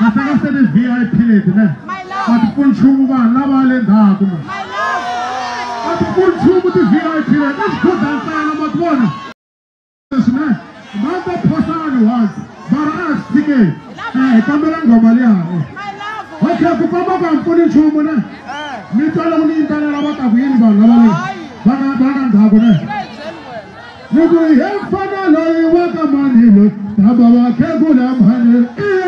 Nasaka se ni VIP leti ne. My love. A ti pfuni nchumu vanhu lava le ndzhaku ma. My love. A ti pfuni nchumu ti VIP leti. I xiguda ntsena ma ti vona. Leswi ne. Ma ta phosani once. Mara a swi. Eh, hi kombela nghoma liya. eh. My love. Okay, ku komba ku mpfuni nchumu ne. Mi twa loko ni yimbelela va ta ku yini vanhu lava le. Va nga va nga ndzhaku ne. Ni ku hi mfana loyi wa ka manilo. Damba vakhegula mhanelo. Iya.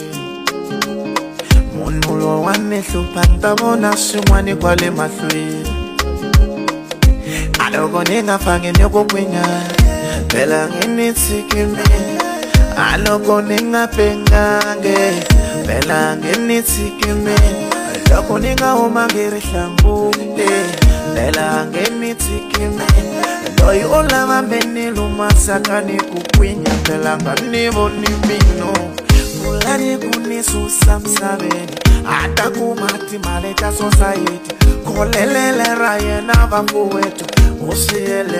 wa ni hlupha ntavona swin'wani kwale mahlweni. A loko ni nga fangi ni ku kwinyana phela ngi ni tshikimi a loko ni nga pengange phela ngi ni tshikimi loko ni nga humangi rihlangule phela ngi ni tshikimi loyi u lava mbeni lumasaka ni ku kwinya phela nga ni voni mino fulani kunisusa msaveni hata kumatimaleta society. Kolelelera yena vafu wetu usiyele